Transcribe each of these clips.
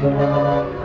Müzik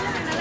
Hola,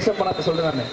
except next பண்ண சொல்றேன் நான்.